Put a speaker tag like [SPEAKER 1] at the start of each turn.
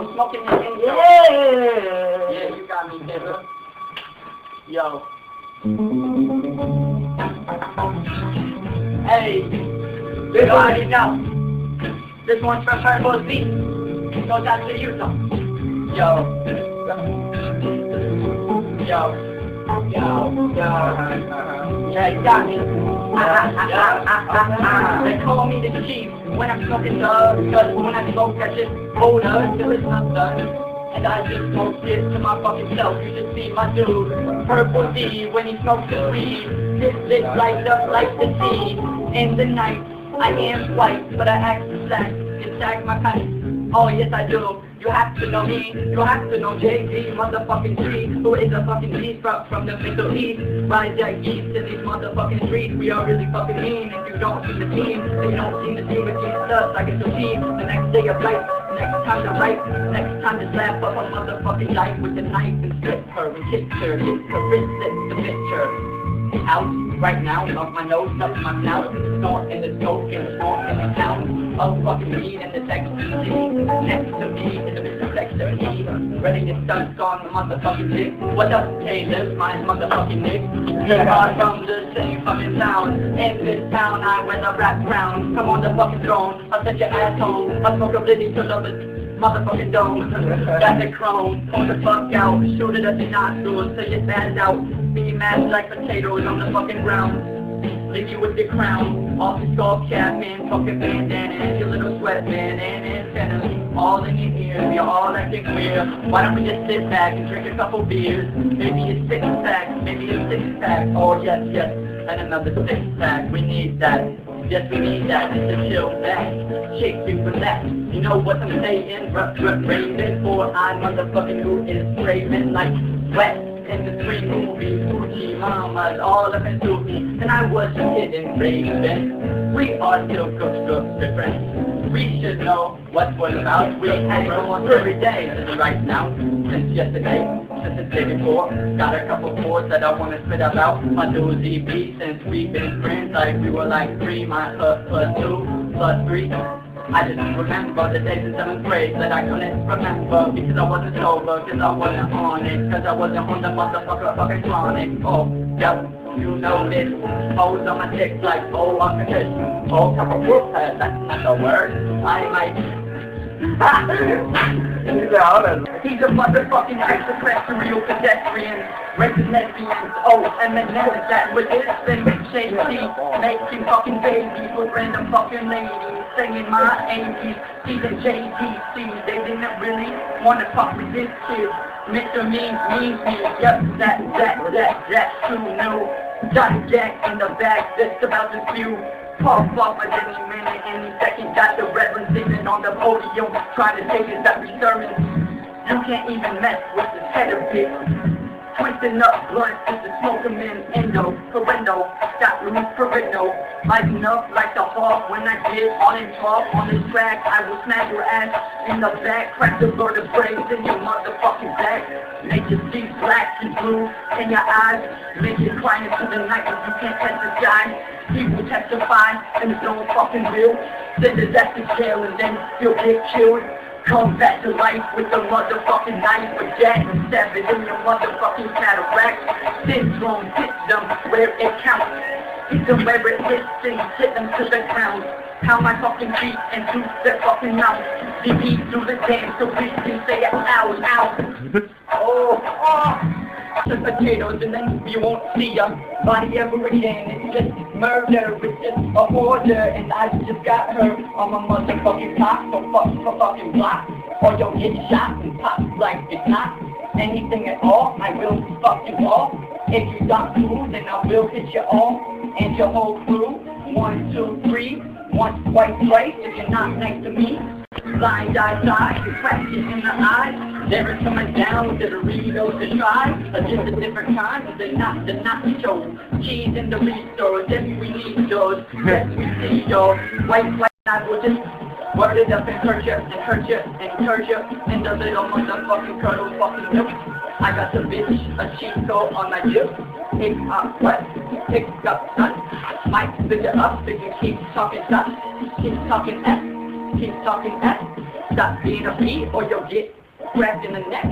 [SPEAKER 1] I'm smoking the intro.
[SPEAKER 2] Yeah.
[SPEAKER 1] Yeah, you got me, nigga. Yo. Hey, you already know. This one's from Purple Beat. Goes out to you, though. Yo. Yo. Yo. Yo. Yeah, you got me. They call me the chief when I'm smoking drugs, cause when I smoke that shit older till it's not done. And I just smoke this to my fucking self. You should see my dude, Purple D, when he smokes his weed. His lips light up like the sea. In the night, I am white, but I act black. Tag my kind. Oh yes I do. You have to know me. You have to know JG, motherfucking G, who is a fucking beast from, from the Middle East. Rise that east in these motherfucking streets. We are really fucking mean. If you don't see the team, then you don't see the team against us. I get to see the next day of life. Next time to write, next time to slap up a motherfucking life with a knife and strip her and kick her, hit her slip the picture. Out right now, up my nose, up my mouth, snort in the smoke and snort in the sound of fucking weed and the sex Next to me is a Mr. Flex ready to stunt on the motherfucking dick. What up, Caleb, my motherfucking? We are from the same fucking town. In this town, I wear the rap crown. Come on the fucking throne, I'll set your ass home. I'll smoke a blitty to the motherfucking dome. Got the chrome, pull the fuck out, shoot it at the nostrils till you stand out. Be mad like potatoes on the fucking ground. Leave you with your crown, off your skull cap, man, fucking bandana, and your little sweatband, and antennas, all in your ears, you're all acting weird. Why don't we just sit back and drink a couple beers? Maybe a six pack, maybe a six pack, oh yes, yes, and another six pack, we need that. Yes, we need that just to chill back, shake you relax. You know what I'm saying? R- r- raving for I motherfucking who is craving like wet in the three movies, Gucci mamas, all of up into me, and I was just getting raving. We are still good, good, friends. We should know what we're about. We hang on every day since right now, since yesterday, since the day before. Got a couple chords that I want to spit about. My dude's EP since we've been friends, like we were like three, my plus plus two, plus three. I just remember the days in seventh grade that I couldn't remember because I wasn't sober, because I wasn't on it, because I wasn't on the motherfucker fucking chronic. Oh, yep, you know this. Hoes on my dick like, oh, I'm a fish. Oh, couple whoop, that's not the word. I might.
[SPEAKER 2] He's out and
[SPEAKER 1] He's a motherfucking extraterrestrial pedestrian, raping lesbians, oh, and then that with his thing, shady, making fucking babies with random fucking ladies, singing my 80s, he's a JDC, they didn't really want to fuck with this kid, Mr. Mean, mean, mean, yep, that, that, that, that's true, no, Johnny Jack in the back, just about to spew, Pop off at any minute, any second, got the reverend sitting on the podium, trying to take his every sermon. You can't even mess with this head of it. Twisting up blunts with the smoke 'em in endo, correndo, stop Luis Perino. Lighting up like the hawk when I get on and talk on this track. I will smack your ass in the back, crack the vertebrae in your motherfucking back. Make you see black and blue in your eyes, make you cry into the night if you can't catch the sky. Will testify in his own fucking bill. Send his ass to jail and then he'll get killed. Come back to life with the motherfucking knife with Jack and seven in your motherfucking cataract. Syndrome hit them where it counts. Hit them where it hits and hit them to the ground. Pound my fucking feet into their fucking mouth. The beat through the dance so we can say it ow, ow. Oh, oh. The potatoes and then you won't see ya body ever again. It's just murder, it's just a order, and I just got her on my motherfucking top for fuck for fucking block. Or you'll get shot and pop like it's not anything at all. I will fucking all. If you got cool, then I will hit you all and your whole crew. One, two, three. Once, twice, twice. If you're not next to me, blind eye side, you you in the eye. Never coming down with the Doritos to try. A just a different kind, but they're not the nachos. Cheese in the Doritos, yes we need those. Yes we see those. White, white, I will just word it up and hurt ya, and hurt ya, and hurt ya. And the little motherfucking curdle fucking milk. I got the bitch, a code on my hip. Pick up what? Pick up son. Might spit it up if you keep talking stuff. Keep talking S. Keep talking S. Stop being a feet or you'll get cracked in the neck.